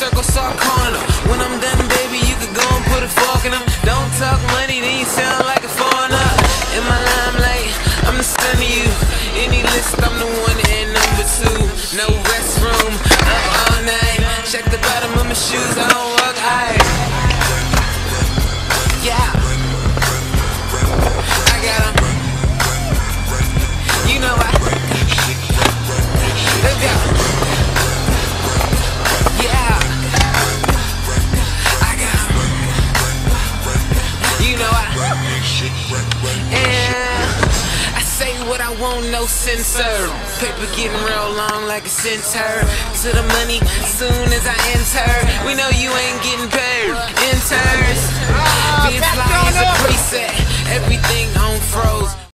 circle saw corner. When I'm done, baby, you could go and put a fork in them. Don't talk money, then you sound like a foreigner. In my limelight, I'm the son of you. Any list, I'm the one and number two. No restroom, up all night. Check the bottom of my shoes, I don't walk high. I want, no censor. Paper getting real long like a center. To the money, soon as I enter. We know you ain't getting paid.